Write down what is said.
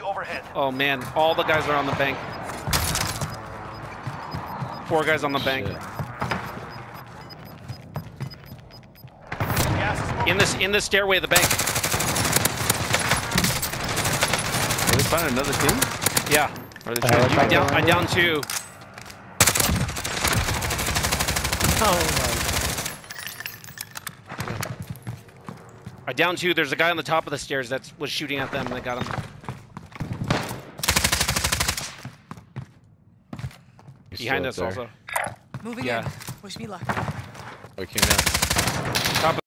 UAV overhead. Oh man, all the guys are on the bank. Four guys on the bank. Shit. Gas. In this in the stairway of the bank. Did we find another team? Yeah. Are they Uh, trying to I that down going I on? down two. I down two. There's a guy on the top of the stairs that was shooting at them and they got him. He's Behind us there. also. Moving yeah. in. Wish me luck. Okay.